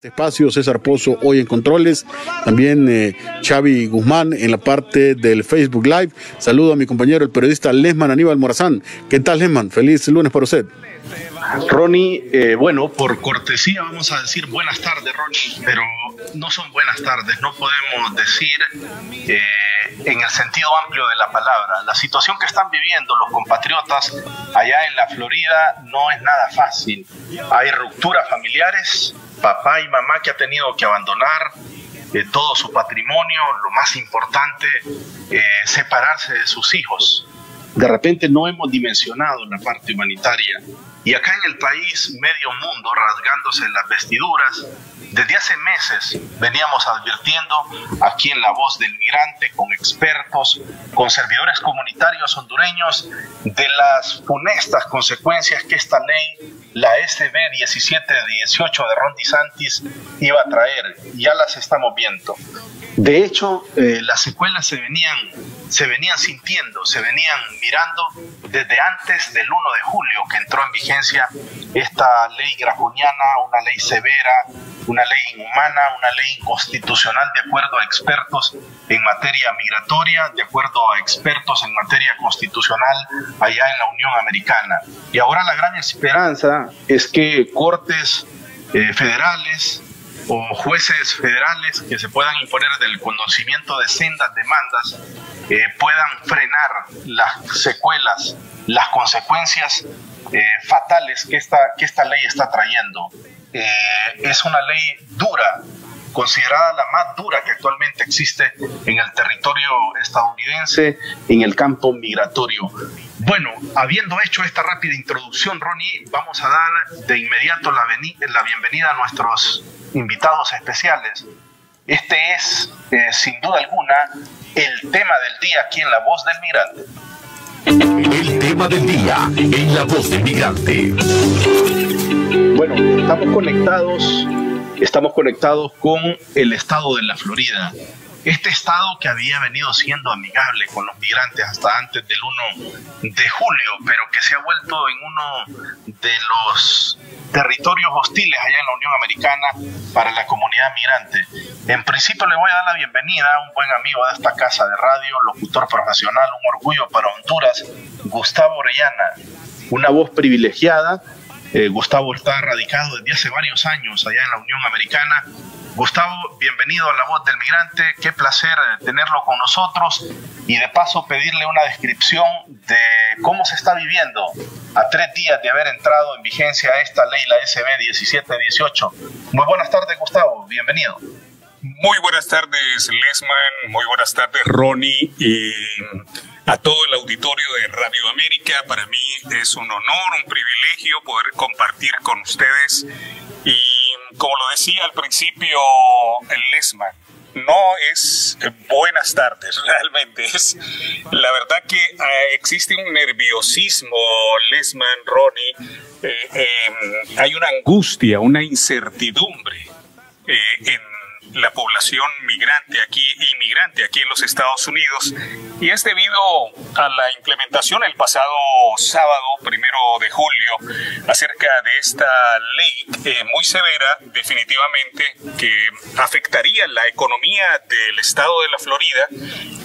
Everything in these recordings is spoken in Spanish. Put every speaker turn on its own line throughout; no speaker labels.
Espacio, César Pozo hoy en Controles, también eh, Xavi Guzmán en la parte del Facebook Live. Saludo a mi compañero, el periodista Lesman Aníbal Morazán. ¿Qué tal, Lesman? Feliz lunes para usted.
Ronnie, eh, bueno, por cortesía vamos a decir buenas tardes, Ronnie, pero no son buenas tardes, no podemos decir eh, en el sentido amplio de la palabra. La situación que están viviendo los compatriotas allá en la Florida no es nada fácil. Hay rupturas familiares, papá y mamá que ha tenido que abandonar eh, todo su patrimonio, lo más importante, separarse de sus hijos. De repente no hemos dimensionado la parte humanitaria y acá en el país medio mundo rasgándose las vestiduras. Desde hace meses veníamos advirtiendo aquí en La Voz del Migrante con expertos, con servidores comunitarios hondureños de las funestas consecuencias que esta ley la SB 1718 de Ron DeSantis iba a traer. Ya las estamos viendo. De hecho, eh, las secuelas se venían, se venían sintiendo, se venían mirando desde antes del 1 de julio que entró en vigencia esta ley grafoniana, una ley severa, una ley inhumana, una ley inconstitucional de acuerdo a expertos en materia migratoria, de acuerdo a expertos en materia constitucional allá en la Unión Americana. Y ahora la gran esperanza es que cortes eh, federales o jueces federales que se puedan imponer del conocimiento de sendas demandas eh, puedan frenar las secuelas, las consecuencias eh, fatales que esta, que esta ley está trayendo. es una ley dura, considerada la más dura que actualmente existe en el territorio estadounidense, en el campo migratorio. Bueno, habiendo hecho esta rápida introducción, Ronnie, vamos a dar de inmediato la, la bienvenida a nuestros invitados especiales. Este es, eh, sin duda alguna, el tema del día aquí en La Voz del
Migrante. El tema del día en La Voz del Migrante.
Bueno, estamos conectados, estamos conectados con el estado de la Florida. Este estado que había venido siendo amigable con los migrantes hasta antes del 1 de julio, pero que se ha vuelto en uno de los territorios hostiles allá en la Unión Americana para la comunidad migrante. En principio le voy a dar la bienvenida a un buen amigo de esta casa de radio, locutor profesional, un orgullo para Honduras, Gustavo Orellana, una voz privilegiada. Eh, Gustavo está radicado desde hace varios años allá en la Unión Americana Gustavo, bienvenido a La Voz del Migrante. Qué placer eh, tenerlo con nosotros y de paso pedirle una descripción de cómo se está viviendo a tres días de haber entrado en vigencia esta ley, la SB 1718. Muy buenas tardes, Gustavo. Bienvenido.
Muy buenas tardes, Lesman. Muy buenas tardes, Ronnie. Y a todo el auditorio de Radio América. Para mí es un honor, un privilegio poder compartir con ustedes. Y como lo decía al principio el Lesman, no es buenas tardes, realmente es la verdad que eh, existe un nerviosismo, Lesman, Ronnie, eh, em, hay una angustia, una incertidumbre eh, en la población migrante aquí, inmigrante aquí en los Estados Unidos, y es debido a la implementación el pasado sábado, primero de julio, acerca de esta ley eh, muy severa, definitivamente, que afectaría la economía del estado de la Florida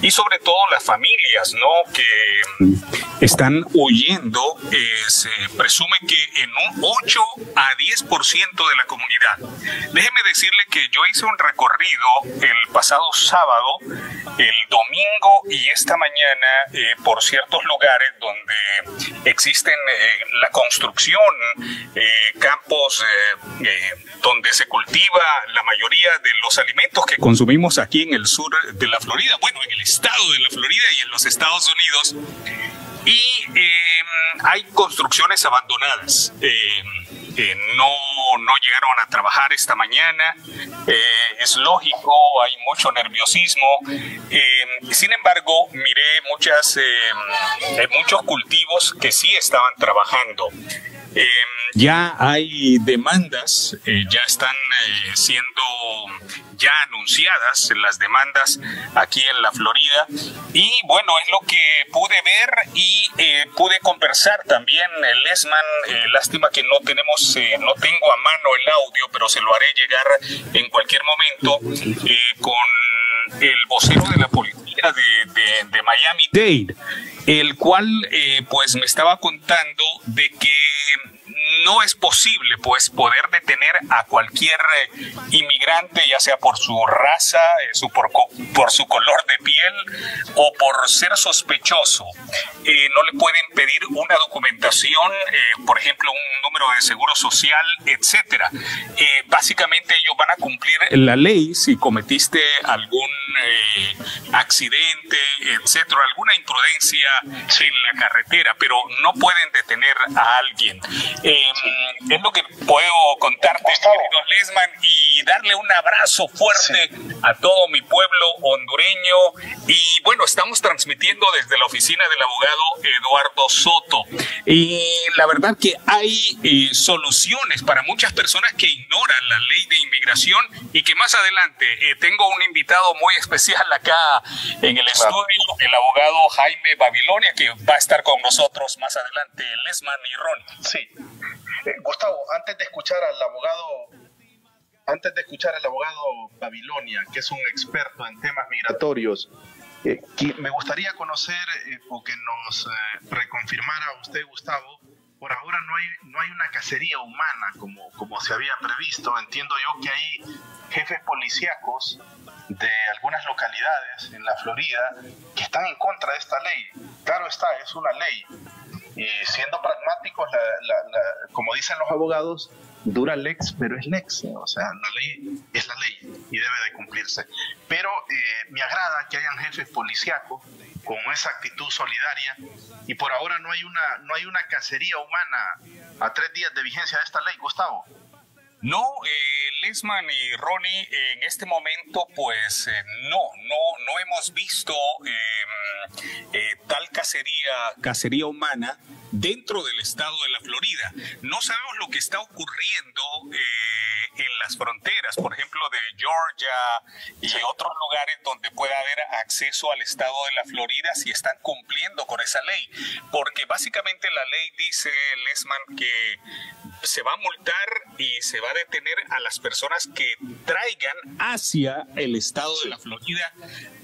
y sobre todo las familias, ¿no? Que están huyendo, eh, se presume que en un 8 a 10% de la comunidad. Déjeme decirle que yo hice un recorrido el pasado sábado, el domingo y esta mañana eh, por ciertos lugares donde existen eh, la construcción, eh, campos donde se cultiva la mayoría de los alimentos que consumimos aquí en el sur de la Florida, bueno, en el estado de la Florida y en los Estados Unidos. Y hay construcciones abandonadas no, no llegaron a trabajar esta mañana. Es lógico, hay mucho nerviosismo. Eh, sin embargo, miré muchas, eh, muchos cultivos que sí estaban trabajando. Ya hay demandas, ya están siendo ya anunciadas las demandas aquí en la Florida. Y bueno, es lo que pude ver y eh, pude conversar también, Lesman. lástima que no tenemos, no tengo a mano el audio, pero se lo haré llegar en cualquier momento con el vocero de la policía de, de Miami-Dade, el cual pues me estaba contando de que no es posible pues poder detener a cualquier eh, inmigrante, ya sea por su raza, eh, su, por, su color de piel o por ser sospechoso. Eh, no le pueden pedir una documentación, por ejemplo, un número de seguro social, etcétera. básicamente ellos van a cumplir la ley si cometiste algún accidente, etcétera, alguna imprudencia en la carretera, pero no pueden detener a alguien. Em, es lo que puedo contarte, querido Lesman, y darle un abrazo fuerte a todo mi pueblo hondureño. Y bueno, estamos transmitiendo desde la oficina del abogado Eduardo Soto. Y la verdad que hay eh, soluciones para muchas personas que ignoran la ley de inmigración y que más adelante eh, tengo un invitado muy especial acá en el estudio, el abogado Jaime Babilonia, que va a estar con nosotros más adelante, Lesman y Ron.
Sí. Eh, Gustavo, antes de escuchar al abogado, antes de escuchar al abogado Babilonia, que es un experto en temas migratorios, eh, me gustaría conocer eh, o que nos reconfirmara usted, Gustavo, por ahora no hay, no hay una cacería humana como, como se había previsto. Entiendo yo que hay jefes policíacos de algunas localidades en la Florida que están en contra de esta ley. Claro está, es una ley, y siendo pragmáticos, como dicen los abogados, dura lex, pero es lex. O sea, la ley es la ley y debe de cumplirse. Pero eh, me agrada que hayan jefes policíacos con esa actitud solidaria y por ahora no hay una, no hay una cacería humana a tres días de vigencia de esta ley, Gustavo.
No, eh, Lesman y Ronnie, en este momento, pues eh, no, no, no hemos visto em, eh, tal cacería, cacería humana dentro del estado de la Florida. No sabemos lo que está ocurriendo en las fronteras, por ejemplo, de Georgia y otros lugares donde pueda haber acceso al estado de la Florida si están cumpliendo con esa ley. Porque básicamente la ley dice, Lesman, que se va a multar y se va a detener a las personas que traigan hacia el estado de la Florida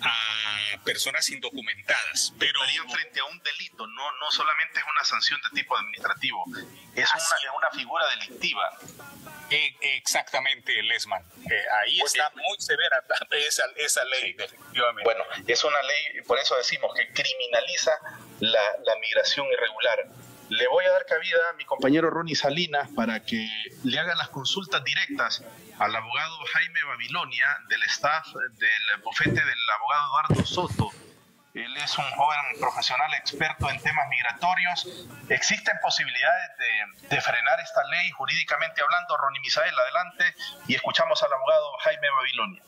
a personas indocumentadas.
Pero frente a un delito, no, no solamente es una sanción de tipo administrativo, es una, una, figura delictiva.
E, exactamente, Lesman. Eh, ahí está muy severa esa, esa ley, definitivamente.
Bueno, es una ley, por eso decimos que criminaliza la, la migración irregular le voy a dar cabida a mi compañero Ronnie Salinas para que le haga las consultas directas al abogado Jaime Babilonia del staff del bufete del abogado Eduardo Soto. Él es un joven profesional experto en temas migratorios. ¿Existen posibilidades de, de frenar esta ley jurídicamente hablando? Ronnie Misael, adelante y escuchamos al abogado Jaime Babilonia.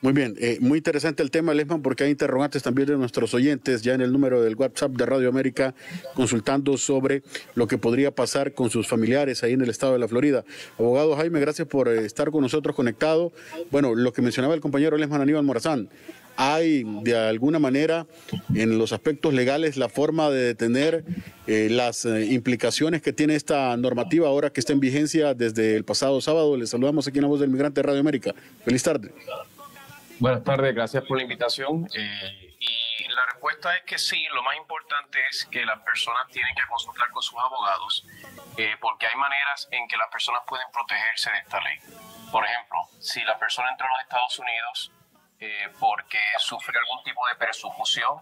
Muy bien, eh, muy interesante el tema, Lesman, porque hay interrogantes también de nuestros oyentes ya en el número del WhatsApp de Radio América consultando sobre lo que podría pasar con sus familiares ahí en el estado de la Florida. Abogado Jaime, gracias por eh, estar con nosotros conectado. Bueno, lo que mencionaba el compañero Lesman Aníbal Morazán, hay de alguna manera en los aspectos legales la forma de detener eh, las implicaciones que tiene esta normativa ahora que está en vigencia desde el pasado sábado. Les saludamos aquí en la voz del migrante de Radio América. Feliz tarde.
Buenas tardes, gracias por la invitación. Eh, y la respuesta es que sí, lo más importante es que las personas tienen que consultar con sus abogados, eh, porque hay maneras en que las personas pueden protegerse de esta ley. Por ejemplo, si la persona entra a los Estados Unidos eh, porque sufre algún tipo de persecución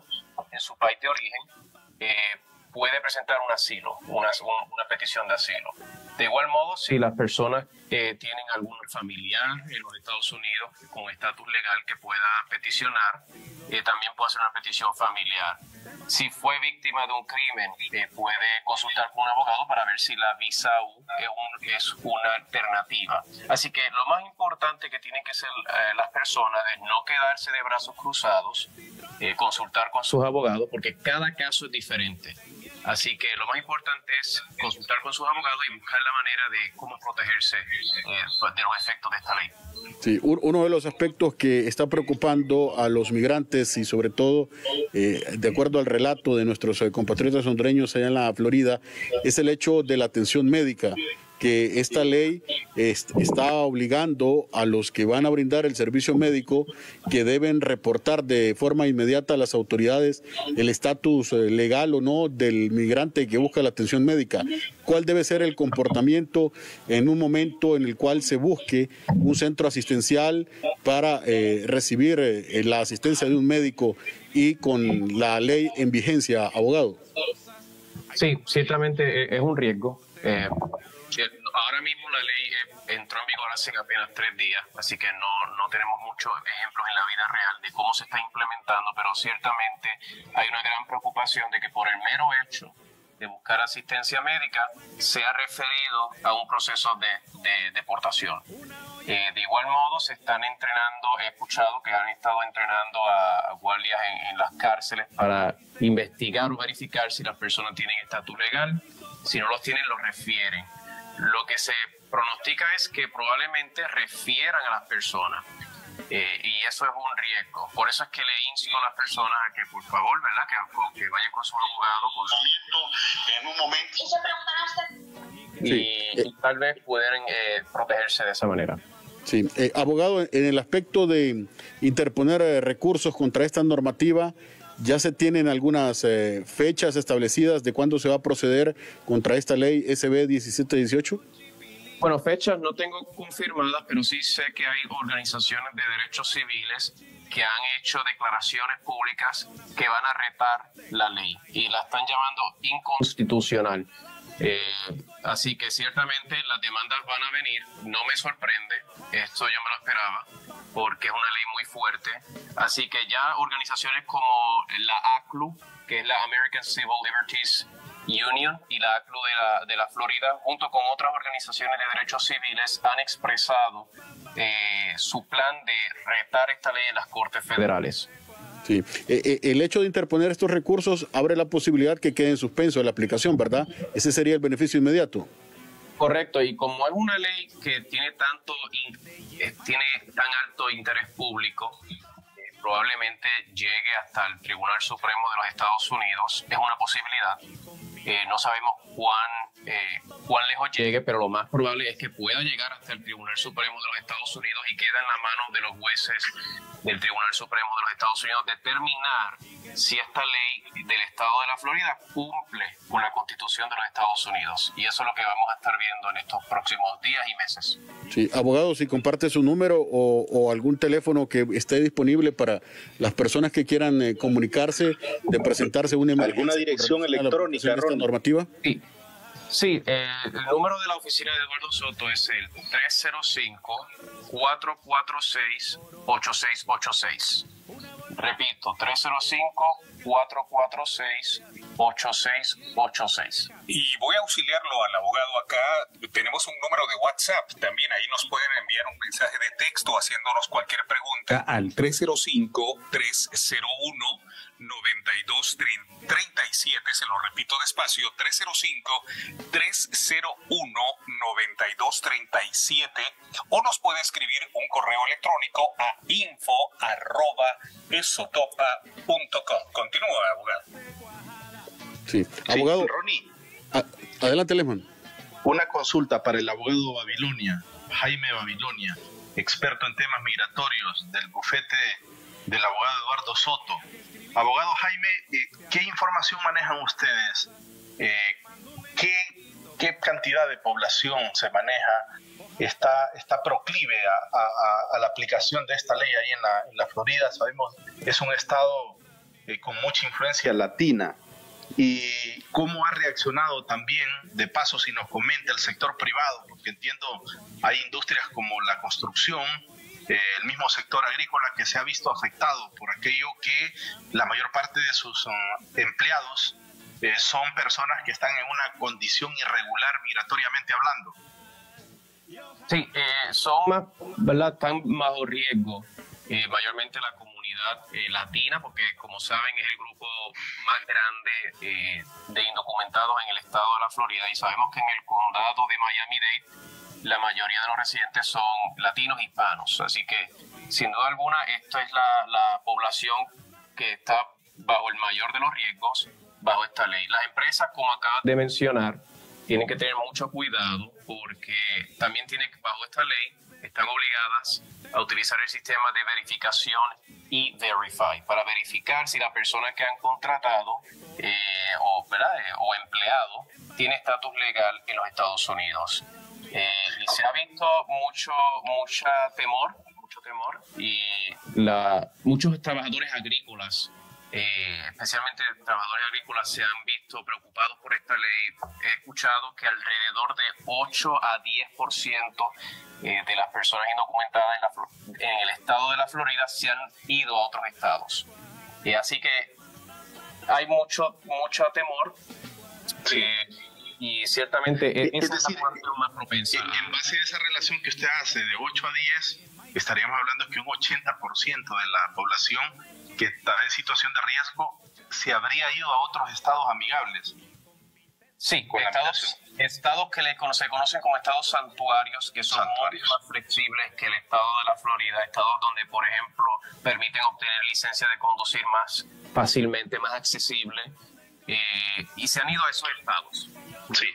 en su país de origen, puede presentar un asilo, una, petición de asilo. De igual modo, si las personas eh, tienen algún familiar en los Estados Unidos con estatus legal que pueda peticionar, eh, también puede hacer una petición familiar. Si fue víctima de un crimen, eh, puede consultar con un abogado para ver si la visa U es, una alternativa. Así que lo más importante que tienen que hacer las personas es no quedarse de brazos cruzados, consultar con sus abogados, porque cada caso es diferente. Así que lo más importante es consultar con sus abogados y buscar la manera de cómo protegerse eh, de los efectos de esta ley.
Sí, uno de los aspectos que está preocupando a los migrantes y sobre todo, eh, de acuerdo al relato de nuestros eh, compatriotas hondureños allá en la Florida, es el hecho de la atención médica que esta ley está obligando a los que van a brindar el servicio médico que deben reportar de forma inmediata a las autoridades el estatus eh, legal o no del migrante que busca la atención médica. ¿Cuál debe ser el comportamiento en un momento en el cual se busque un centro asistencial para eh, recibir eh, la asistencia de un médico y con la ley en vigencia, abogado?
Sí, ciertamente es un riesgo ahora mismo la ley eh, entró en vigor hace apenas tres días, así que no, no tenemos muchos ejemplos en la vida real de cómo se está implementando, pero ciertamente hay una gran preocupación de que por el mero hecho de buscar asistencia médica sea referido a un proceso de, deportación. Eh, de igual modo, se están entrenando, he escuchado que han estado entrenando a, guardias en, las cárceles para investigar o verificar si las personas tienen estatus legal. Si no los tienen, los refieren lo que se pronostica es que probablemente refieran a las personas. Eh, y eso es un riesgo. Por eso es que le insto a las personas a que, por favor, ¿verdad? Que, que vayan con su abogado, con su... en un momento. Y, y tal vez puedan eh, protegerse de esa manera.
Sí, eh, abogado, en el aspecto de interponer recursos contra esta normativa, ¿Ya se tienen algunas eh, fechas establecidas de cuándo se va a proceder contra esta ley SB 1718?
Bueno, fechas no tengo confirmadas, pero sí sé que hay organizaciones de derechos civiles que han hecho declaraciones públicas que van a retar la ley y la están llamando inconstitucional. Eh, así que ciertamente las demandas van a venir, no me sorprende, esto yo me lo esperaba, porque es una ley muy fuerte. Así que ya organizaciones como la ACLU, que es la American Civil Liberties Union, y la ACLU de la, de la Florida, junto con otras organizaciones de derechos civiles, han expresado eh, su plan de retar esta ley en las Cortes Federales.
Sí. Eh, eh, el hecho de interponer estos recursos abre la posibilidad que quede en suspenso la aplicación, ¿verdad? Ese sería el beneficio inmediato.
Correcto, y como es una ley que tiene tanto eh, tiene tan alto interés público, probablemente llegue hasta el Tribunal Supremo de los Estados Unidos. Es una posibilidad. no sabemos cuán, cuán lejos llegue, pero lo más probable es que pueda llegar hasta el Tribunal Supremo de los Estados Unidos y queda en la mano de los jueces del Tribunal Supremo de los Estados Unidos determinar si esta ley del Estado de la Florida cumple con la Constitución de los Estados Unidos. Y eso es lo que vamos a estar viendo en estos próximos días y meses.
Sí, abogado, si comparte su número o, algún teléfono que esté disponible para las personas que quieran eh, comunicarse, de presentarse una
¿Alguna dirección electrónica,
normativa?
Sí. Sí, eh, el número de la oficina de Eduardo Soto es el 305-446-8686. Repito, 305-446-8686.
Y voy a auxiliarlo al abogado acá. Tenemos un número de WhatsApp también. Ahí nos pueden enviar un mensaje de texto haciéndonos cualquier pregunta al 305-301. 9237, se lo repito despacio, 305-301-9237 o nos puede escribir un correo electrónico a info arroba esotopa.com. Continúa, abogado.
Sí, abogado.
Ronnie.
adelante, Lehman.
Una consulta para el abogado Babilonia, Jaime Babilonia, experto en temas migratorios del bufete del abogado Eduardo Soto. Abogado Jaime, eh, ¿qué información manejan ustedes? Eh, ¿qué, ¿qué, cantidad de población se maneja? ¿Está, proclive a, la aplicación de esta ley ahí en la, en la Florida? Sabemos es un estado eh, con mucha influencia latina. ¿Y cómo ha reaccionado también, de paso, si nos comenta el sector privado? Porque entiendo, hay industrias como la construcción, el mismo sector agrícola que se ha visto afectado por aquello que la mayor parte de sus um, empleados eh, son personas que están en una condición irregular migratoriamente hablando.
Sí, eh, son más, ¿verdad? Están bajo riesgo, eh, mayormente la comunidad eh, latina, porque como saben es el grupo más grande eh, de indocumentados en el estado de la Florida y sabemos que en el condado de Miami-Dade la mayoría de los residentes son latinos hispanos. Así que sin duda alguna esta es la, la población que está bajo el mayor de los riesgos bajo esta ley. Las empresas, como acabas de mencionar, tienen que tener mucho cuidado porque también tienen bajo esta ley están obligadas a utilizar el sistema de verificación y verify para verificar si la persona que han contratado eh, o, eh, o empleado tiene estatus legal en los Estados Unidos. Eh, y se ha visto mucho, mucha temor, mucho temor y la, muchos trabajadores agrícolas eh, especialmente trabajadores agrícolas, se han visto preocupados por esta ley. He escuchado que alrededor de 8 a 10% eh, de las personas indocumentadas en, el estado de la Florida se han ido a otros estados. eh, así que hay mucho, mucho temor. y ciertamente
es, es decir, más propensa. En, base a esa relación que usted hace de 8 a 10, estaríamos hablando que un 80% de la población que está en situación de riesgo se habría ido a otros estados amigables.
Sí, estados, estados que le, se conocen como estados santuarios, que son mucho más flexibles que el estado de la Florida, estados donde, por ejemplo, permiten obtener licencia de conducir más fácilmente, más accesible, eh, y se han ido a esos estados.
Sí.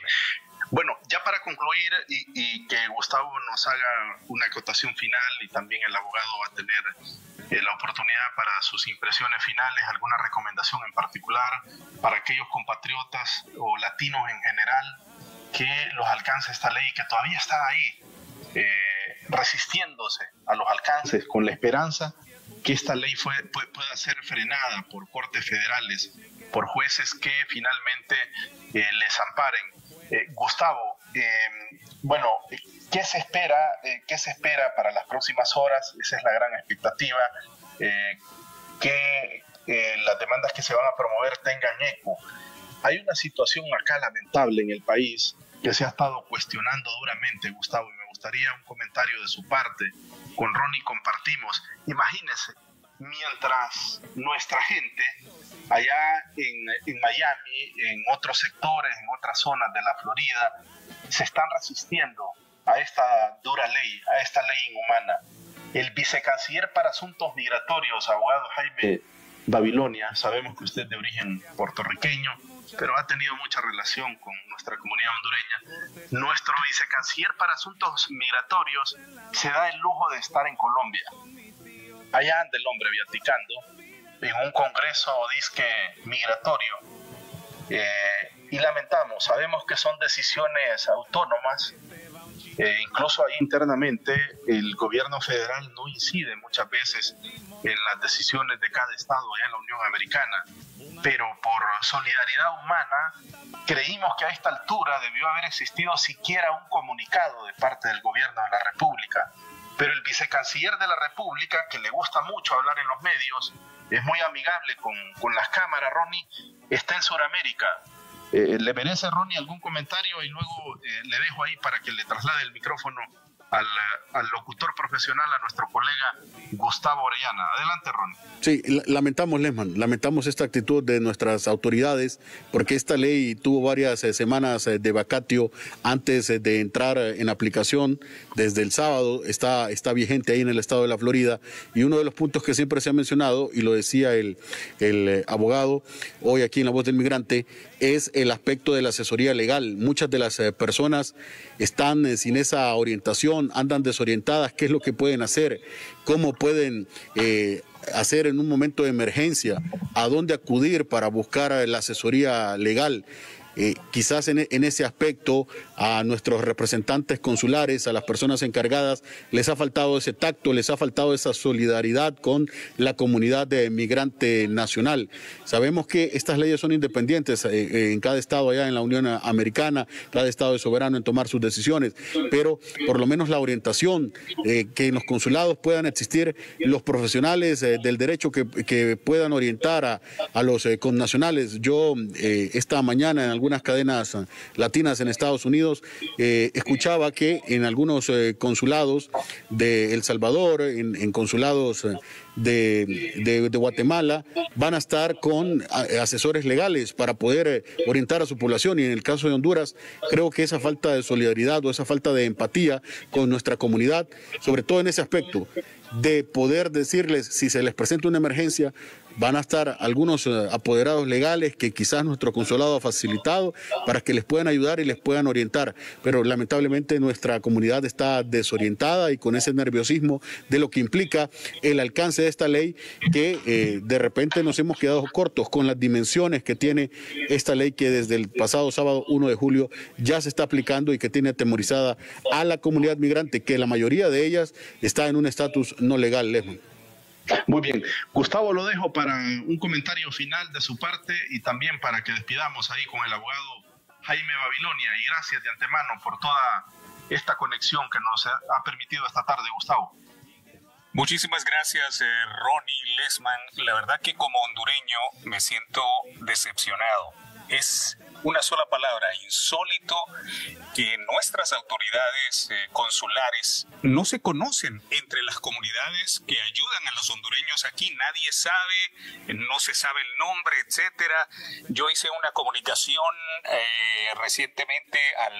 Bueno, ya para concluir y, que Gustavo nos haga una acotación final y también el abogado va a tener eh, la oportunidad para sus impresiones finales, alguna recomendación en particular para aquellos compatriotas o latinos en general que los alcance esta ley, que todavía está ahí, eh, resistiéndose a los alcances con la esperanza que esta ley pueda ser frenada por cortes federales, por jueces que finalmente eh, les amparen. Gustavo, bueno, ¿Qué se espera, eh, ¿Qué se espera para las próximas horas? Esa es la gran expectativa. Eh, que eh, las demandas que se van a promover tengan eco. Hay una situación acá lamentable en el país que se ha estado cuestionando duramente, Gustavo, y me gustaría un comentario de su parte. Con Ronnie compartimos. Imagínense, mientras nuestra gente allá en, en, Miami, en otros sectores, en otras zonas de la Florida, se están resistiendo a esta dura ley, a esta ley inhumana. El vicecanciller para asuntos migratorios, abogado Jaime Babilonia, sabemos que usted es de origen puertorriqueño, pero ha tenido mucha relación con nuestra comunidad hondureña. Nuestro vicecanciller para asuntos migratorios se da el lujo de estar en Colombia. Allá anda el hombre viaticando en un congreso disque migratorio. Eh, y lamentamos, sabemos que son decisiones autónomas eh, incluso ahí internamente el gobierno federal no incide muchas veces en las decisiones de cada estado allá en la Unión Americana, pero por solidaridad humana creímos que a esta altura debió haber existido siquiera un comunicado de parte del gobierno de la República. Pero el vicecanciller de la República, que le gusta mucho hablar en los medios, es muy amigable con, con las cámaras, Ronnie, está en Sudamérica eh, ¿Le merece, Ronnie, algún comentario? Y luego eh, le dejo ahí para que le traslade el micrófono al, locutor profesional, a nuestro colega Gustavo Orellana. Adelante, Ron.
Sí, lamentamos, Lesman, lamentamos esta actitud de nuestras autoridades, porque esta ley tuvo varias eh, semanas eh, de vacatio antes eh, de entrar en aplicación. Desde el sábado está, está vigente ahí en el estado de la Florida. Y uno de los puntos que siempre se ha mencionado, y lo decía el, el abogado hoy aquí en La Voz del Migrante, es el aspecto de la asesoría legal. Muchas de las personas están sin esa orientación andan desorientadas, qué es lo que pueden hacer, cómo pueden eh, hacer en un momento de emergencia, a dónde acudir para buscar la asesoría legal. Eh, quizás en, ese aspecto a nuestros representantes consulares, a las personas encargadas, les ha faltado ese tacto, les ha faltado esa solidaridad con la comunidad de migrante nacional. Sabemos que estas leyes son independientes eh, eh, en cada estado allá en la Unión Americana, cada estado es soberano en tomar sus decisiones, pero por lo menos la orientación, que en los consulados puedan existir los profesionales del derecho que, puedan orientar a, a los connacionales. Yo esta mañana en algunas cadenas latinas en Estados Unidos, eh, escuchaba que en algunos eh, consulados de El Salvador, en, consulados de, Guatemala van a estar con asesores legales para poder eh, orientar a su población. Y en el caso de Honduras, creo que esa falta de solidaridad o esa falta de empatía con nuestra comunidad, sobre todo en ese aspecto, de poder decirles si se les presenta una emergencia, van a estar algunos eh, apoderados legales que quizás nuestro consulado ha facilitado para que les puedan ayudar y les puedan orientar. Pero lamentablemente nuestra comunidad está desorientada y con ese nerviosismo de lo que implica el alcance de esta ley que eh, de repente nos hemos quedado cortos con las dimensiones que tiene esta ley que desde el pasado sábado 1 de julio ya se está aplicando y que tiene atemorizada a la comunidad migrante, que la mayoría de ellas está en un estatus no legal, Lesman.
Muy bien. Gustavo, lo dejo para un comentario final de su parte y también para que despidamos ahí con el abogado Jaime Babilonia. Y gracias de antemano por toda esta conexión que nos ha permitido esta tarde, Gustavo.
Muchísimas gracias, eh, Ronnie Lesman. La verdad que como hondureño me siento decepcionado. Es una sola palabra, insólito, que nuestras autoridades eh, consulares no se conocen entre las comunidades que ayudan a los hondureños aquí. Nadie sabe, no se sabe el nombre, etcétera. Yo hice una comunicación eh, recientemente al,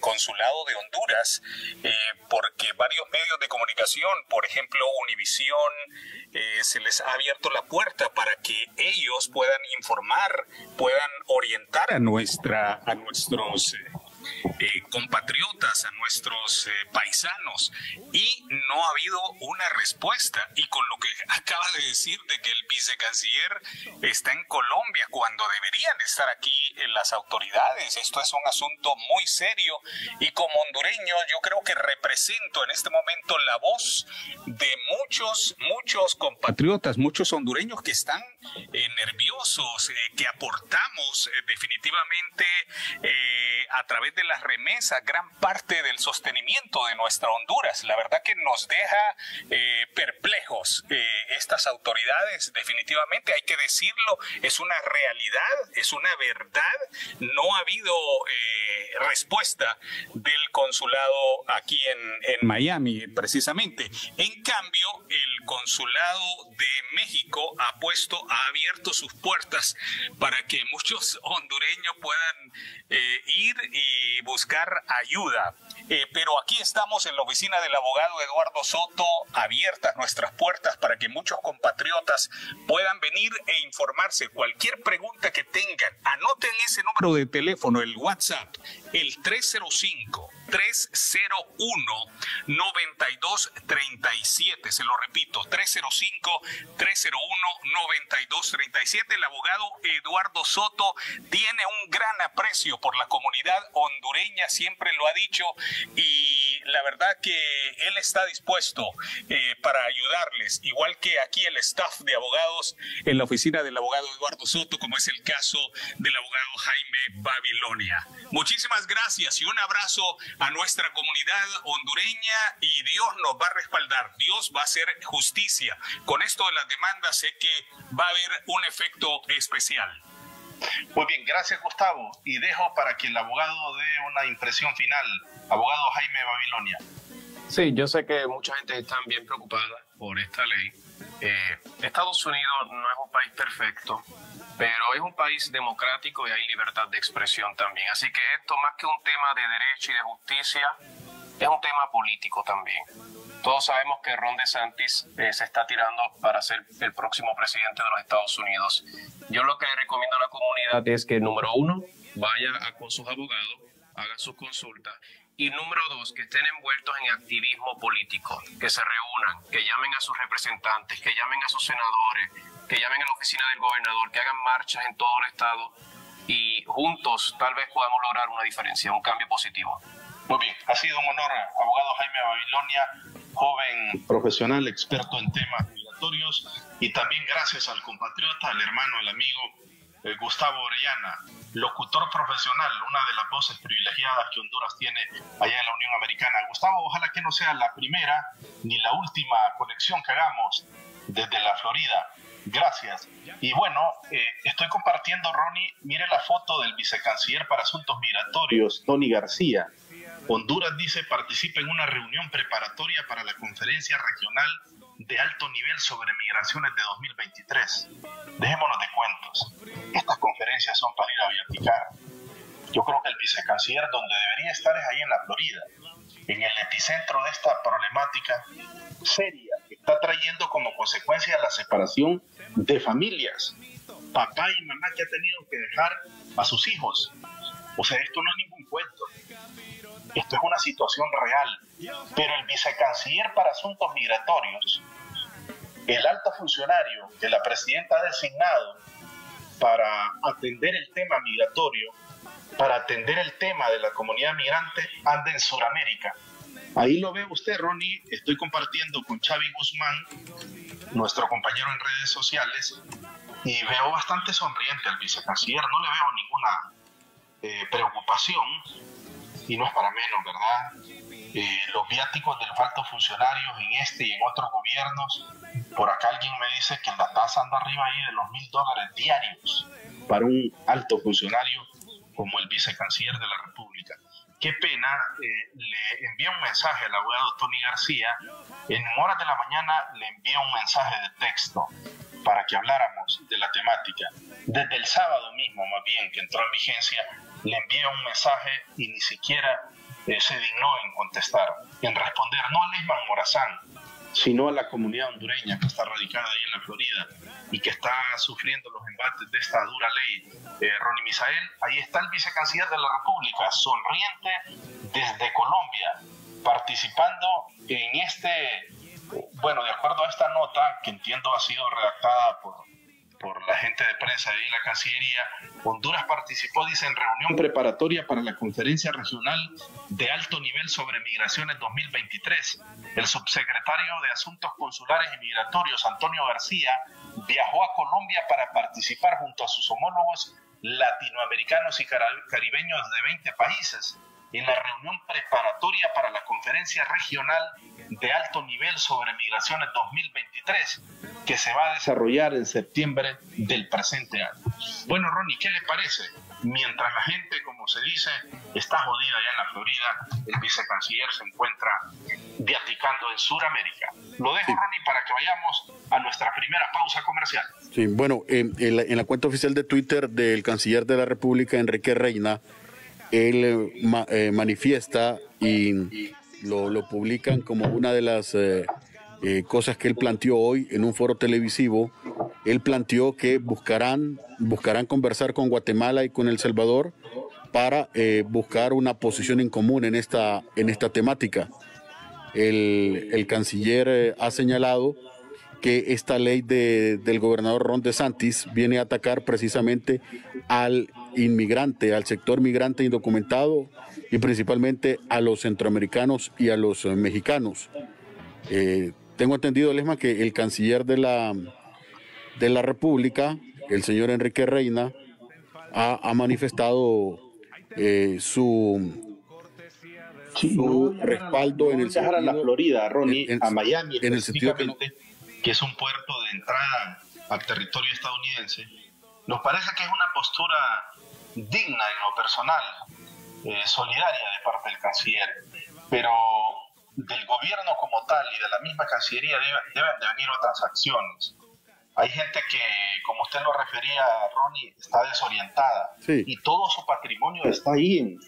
consulado de Honduras eh, porque varios medios de comunicación, por ejemplo Univisión, se les ha abierto la puerta para que ellos puedan informar, puedan orientar a, nuestra, a nuestros eh, eh, compatriotas, a nuestros eh, paisanos, y no ha habido una respuesta. Y con lo que acaba de decir de que el vicecanciller está en Colombia cuando deberían estar aquí en las autoridades, esto es un asunto muy serio. Y como hondureño yo creo que represento en este momento la voz de muchos, muchos compatriotas, muchos hondureños que están eh, nerviosos, que aportamos definitivamente a través de las remesas gran parte del sostenimiento de nuestra Honduras. La verdad que nos deja eh, perplejos eh, estas autoridades, definitivamente hay que decirlo, es una realidad, es una verdad. No ha habido eh, respuesta del consulado aquí en, en Miami, precisamente. En cambio, el consulado de México ha puesto, ha abierto sus puertas para que muchos hondureños puedan ir y buscar ayuda. Eh, pero aquí estamos en la oficina del abogado Eduardo Soto, abiertas nuestras puertas para que muchos compatriotas puedan venir e informarse. Cualquier pregunta que tengan, anoten ese número de teléfono, el WhatsApp, el 305. 301-9237. Se lo repito, 305-301-9237. El abogado Eduardo Soto tiene un gran aprecio por la comunidad hondureña, siempre lo ha dicho, y la verdad que él está dispuesto eh, para ayudarles, igual que aquí el staff de abogados en la oficina del abogado Eduardo Soto, como es el caso del abogado Jaime Babilonia. Muchísimas gracias y un abrazo a nuestra comunidad hondureña y Dios nos va a respaldar, Dios va a hacer justicia. Con esto de las demandas sé que va a haber un efecto especial.
Muy bien, gracias Gustavo. Y dejo para que el abogado dé una impresión final. Abogado Jaime Babilonia.
Sí, yo sé que mucha gente está bien preocupada por esta ley. Eh, Estados Unidos no es un país perfecto, pero es un país democrático y hay libertad de expresión también. Así que esto, más que un tema de derecho y de justicia, es un tema político también. Todos sabemos que Ron DeSantis eh, se está tirando para ser el próximo presidente de los Estados Unidos. Yo lo que recomiendo a la comunidad es que, número uno, vaya a, con sus abogados, haga sus consultas. Y número dos, que estén envueltos en activismo político, que se reúnan, que llamen a sus representantes, que llamen a sus senadores, que llamen a la oficina del gobernador, que hagan marchas en todo el estado y juntos tal vez podamos lograr una diferencia, un cambio positivo.
Muy bien, ha sido un honor, abogado Jaime Babilonia, joven profesional, experto en temas migratorios, y también gracias al compatriota, al hermano, al amigo Gustavo Orellana, locutor profesional, una de las voces privilegiadas que Honduras tiene allá en la Unión Americana. Gustavo, ojalá que no sea la primera ni la última conexión que hagamos desde la Florida. Gracias. Y bueno, eh, estoy compartiendo, Ronnie, mire la foto del vicecanciller para asuntos migratorios, Tony García. Honduras dice participa en una reunión preparatoria para la conferencia regional de alto nivel sobre migraciones de 2023. Dejémonos de cuentos. Estas conferencias son para ir a viaticar. Yo creo que el vicecanciller donde debería estar es ahí en la Florida, en el epicentro de esta problemática seria que está trayendo como consecuencia la separación de familias. Papá y mamá que ha tenido que dejar a sus hijos. O sea, esto no es ningún cuento. Esto es una situación real. Pero el vicecanciller para asuntos migratorios, el alto funcionario que la presidenta ha designado para atender el tema migratorio, para atender el tema de la comunidad migrante, anda en Sudamérica. Ahí lo ve usted, Ronnie. Estoy compartiendo con Xavi Guzmán, nuestro compañero en redes sociales, y veo bastante sonriente al vicecanciller. No le veo ninguna eh, preocupación, y no es para menos, ¿verdad? Eh, los viáticos de los altos funcionarios en este y en otros gobiernos, por acá alguien me dice que la tasa anda arriba ahí de los mil dólares diarios para un alto funcionario como el vicecanciller de la República. Qué pena, eh, le envié un mensaje al abogado Tony García, en horas de la mañana le envié un mensaje de texto para que habláramos de la temática. Desde el sábado mismo, más bien, que entró en vigencia, le envié un mensaje y ni siquiera se dignó en contestar, en responder, no a Lesman Morazán, sino a la comunidad hondureña que está radicada ahí en la Florida y que está sufriendo los embates de esta dura ley. Eh, Ronnie Misael, ahí está el vicecanciller de la República, sonriente desde Colombia, participando en este, bueno, de acuerdo a esta nota que entiendo ha sido redactada por por la gente de prensa y la Cancillería, Honduras participó, dice, en reunión preparatoria para la conferencia regional de alto nivel sobre migraciones 2023. El subsecretario de Asuntos Consulares y Migratorios, Antonio García, viajó a Colombia para participar junto a sus homólogos latinoamericanos y caribeños de 20 países en la reunión preparatoria para la conferencia regional de alto nivel sobre migraciones 2023 que se va a desarrollar en septiembre del presente año. Bueno, Ronnie, ¿qué le parece? Mientras la gente, como se dice, está jodida allá en la Florida, el vicecanciller se encuentra viaticando en Sudamérica. Lo dejo, Ronnie, para que vayamos a nuestra primera pausa comercial.
Sí, bueno, en, la, en la cuenta oficial de Twitter del canciller de la República, Enrique Reina, él eh, eh, manifiesta y lo, publican como una de las eh, cosas que él planteó hoy en un foro televisivo. Él planteó que buscarán, buscarán conversar con Guatemala y con El Salvador para buscar una posición en común en esta, en esta temática. El, el canciller ha señalado que esta ley de, del gobernador Ron DeSantis viene a atacar precisamente al inmigrante, al sector migrante indocumentado y principalmente a los centroamericanos y a los eh, mexicanos. Eh, tengo entendido, Lesma, que el canciller de la, de la República, el señor Enrique Reina, ha, manifestado eh, su,
su respaldo en el sentido, a la Florida, Ronnie, a Miami, en el sentido que, que es un puerto de entrada al territorio estadounidense. Nos parece que es una postura digna en lo personal, eh, solidaria de parte del canciller, pero del gobierno como tal y de la misma Cancillería deben de venir otras acciones. Hay gente que, como usted lo refería, Ronnie, está desorientada. Y todo su patrimonio está ahí en,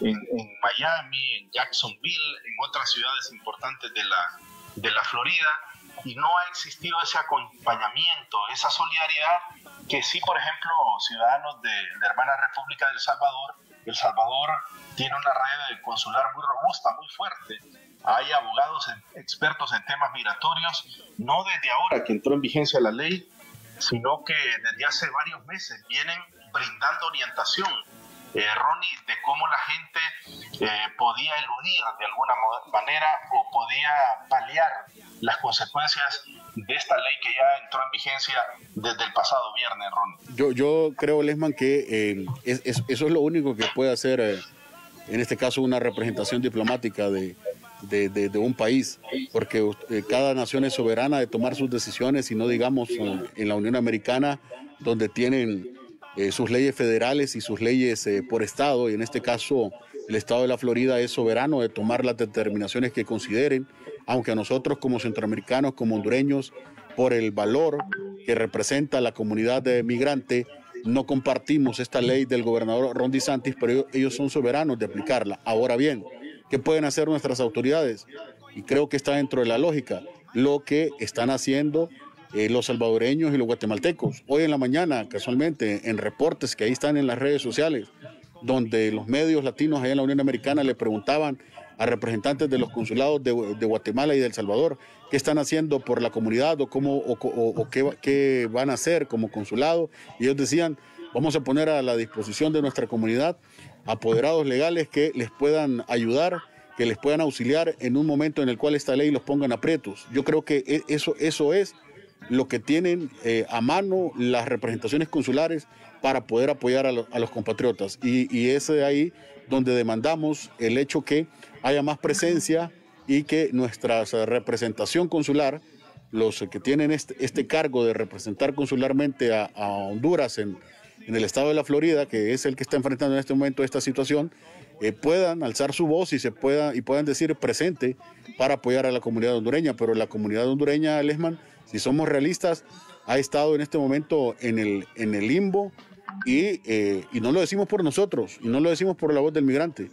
en, Miami, en Jacksonville, en otras ciudades importantes de la, de la Florida y no ha existido ese acompañamiento, esa solidaridad que sí, por ejemplo, ciudadanos de la hermana República del Salvador, El Salvador tiene una red consular muy robusta, muy fuerte. Hay abogados expertos en temas migratorios, no desde ahora que entró en vigencia la ley, sino que desde hace varios meses vienen brindando orientación eh, Ronnie, de cómo la gente eh, podía eludir de alguna manera o podía paliar las consecuencias de esta ley que ya entró en vigencia desde el pasado viernes, Ronnie.
Yo, yo creo, Lesman, que eh, eso es lo único que puede hacer, en este caso, una representación diplomática de, de, un país, porque cada nación es soberana de tomar sus decisiones y no digamos en la Unión Americana, donde tienen eh, sus leyes federales y sus leyes eh, por estado, y en este caso el estado de la Florida es soberano de tomar las determinaciones que consideren aunque a nosotros como centroamericanos, como hondureños, por el valor que representa la comunidad de migrante, no compartimos esta ley del gobernador Ron DeSantis, pero ellos son soberanos de aplicarla. Ahora bien, ¿qué pueden hacer nuestras autoridades? Y creo que está dentro de la lógica lo que están haciendo eh, los salvadoreños y los guatemaltecos. Hoy en la mañana, casualmente, en reportes que ahí están en las redes sociales, donde los medios latinos allá en la Unión Americana le preguntaban a representantes de los consulados de, Guatemala y de El Salvador qué están haciendo por la comunidad o, cómo, o, qué, qué, van a hacer como consulado. Y ellos decían, vamos a poner a la disposición de nuestra comunidad apoderados legales que les puedan ayudar, que les puedan auxiliar en un momento en el cual esta ley los ponga en aprietos. Yo creo que e, eso, eso es lo que tienen eh, a mano las representaciones consulares para poder apoyar a, los compatriotas. Y, y es ahí donde demandamos el hecho que haya más presencia y que nuestra representación consular, los que tienen este, este cargo de representar consularmente a, Honduras en, el estado de la Florida, que es el que está enfrentando en este momento esta situación, eh, puedan alzar su voz y se pueda y puedan decir presente para apoyar a la comunidad hondureña. Pero la comunidad hondureña, Lesman, si somos realistas, ha estado en este momento en el, en el limbo y, eh, y no lo decimos por nosotros y no lo decimos por la voz del migrante,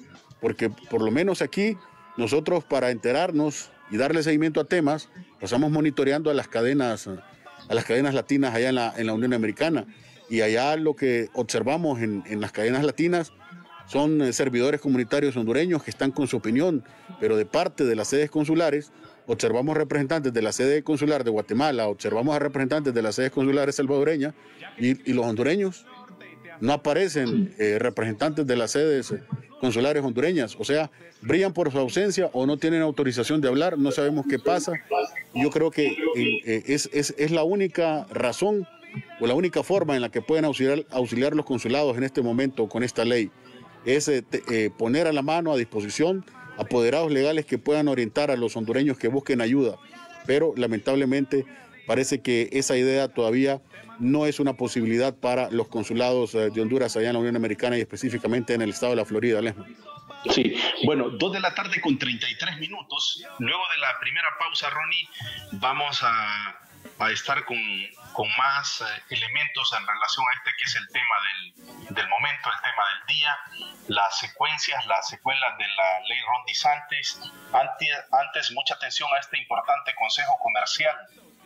porque por lo menos aquí nosotros para enterarnos y darle seguimiento a temas, pasamos monitoreando a las cadenas, a las cadenas latinas allá en la, en la Unión Americana. Y allá lo que observamos en, en las cadenas latinas son eh, servidores comunitarios hondureños que están con su opinión, pero de parte de las sedes consulares observamos representantes de la sede consular de Guatemala, observamos a representantes de las sedes consulares salvadoreñas y, los hondureños. No aparecen eh, representantes de las sedes consulares hondureñas, o sea, brillan por su ausencia o no tienen autorización de hablar, no sabemos qué pasa. Yo creo que eh, es, es, la única razón o la única forma en la que pueden auxiliar, auxiliar los consulados en este momento con esta ley, es eh, poner a la mano a disposición apoderados legales que puedan orientar a los hondureños que busquen ayuda. Pero lamentablemente parece que esa idea todavía no es una posibilidad para los consulados eh, de Honduras allá en la Unión Americana y específicamente en el estado de la Florida,
Sí, bueno, dos de la tarde con 33 minutos. Luego de la primera pausa, Ronnie, vamos a a estar con, con más eh, elementos en relación a este que es el tema del, del, momento, el tema del día, las secuencias, las secuelas de la ley Ron DeSantis. Antes, antes, mucha atención a este importante consejo comercial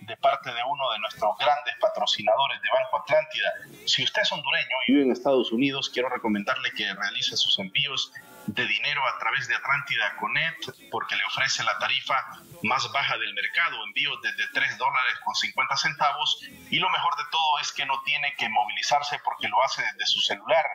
de parte de uno de nuestros grandes patrocinadores de Banco Atlántida. Si usted es hondureño y vive en Estados Unidos, quiero recomendarle que realice sus envíos de dinero a través de Atlántida Connect porque le ofrece la tarifa más baja del mercado, envíos desde 3 dólares con 50 centavos y lo mejor de todo es que no tiene que movilizarse porque lo hace desde su celular.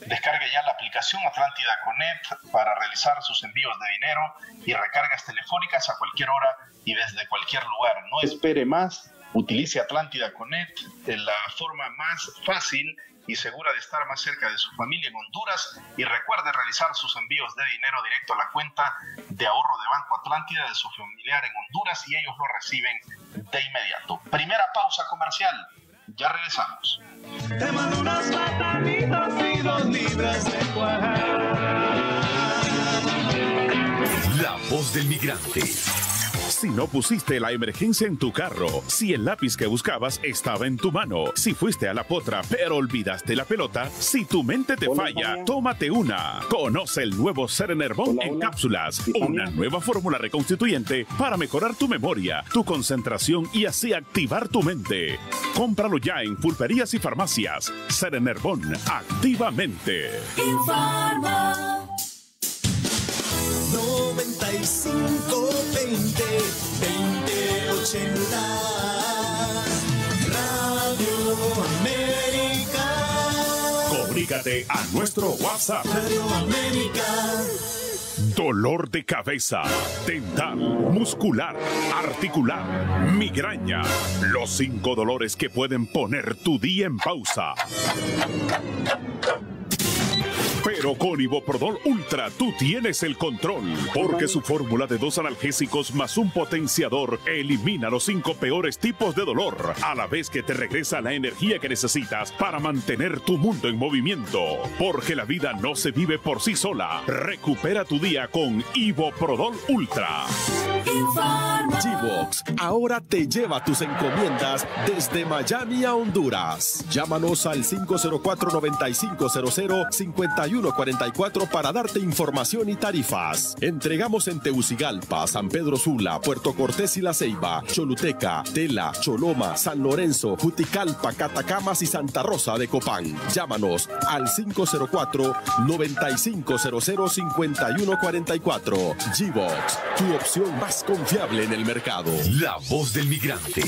Descargue ya la aplicación Atlántida Connect para realizar sus envíos de dinero y recargas telefónicas a cualquier hora y desde cualquier lugar. No espere más, utilice Atlántida Connect la forma más fácil y segura de estar más cerca de su familia en Honduras y recuerde realizar sus envíos de dinero directo a la cuenta de ahorro de Banco Atlántida de su familiar en Honduras y ellos lo reciben de inmediato. Primera pausa comercial. Ya regresamos. Te mando unas
La voz del migrante si no pusiste la emergencia en tu carro, si el lápiz que buscabas estaba en tu mano, si fuiste a la potra pero olvidaste la pelota, si tu mente te falla, tómate una. Conoce el nuevo Serenerbon en cápsulas, una nueva fórmula reconstituyente para mejorar tu memoria, tu concentración y así activar tu mente. Cómpralo ya en pulperías y farmacias. Serenerbon, activamente. Informa. 95 20 20 80 Radio América. Comunícate a nuestro WhatsApp. Radio América. Dolor de cabeza, dental, muscular, articular, migraña. Los cinco dolores que pueden poner tu día en pausa Pero con Iboprodol Ultra tú tienes el control, porque su fórmula de dos analgésicos más un potenciador elimina los cinco peores tipos de dolor, a la vez que te regresa la energía que necesitas para mantener tu mundo en movimiento. Porque la vida no se vive por sí sola. Recupera tu día con Iboprodol Ultra.
G-Box ahora te lleva tus encomiendas desde Miami a Honduras. Llámanos al 504-9500-5144 para darte información y tarifas. Entregamos en Teucigalpa, San Pedro Sula, Puerto Cortés y La Ceiba, Choluteca, Tela, Choloma, San Lorenzo, Juticalpa, Catacamas y Santa Rosa de Copán. Llámanos al 504-9500-5144. G-Box, tu opción más confiable en el mercado.
La voz del migrante.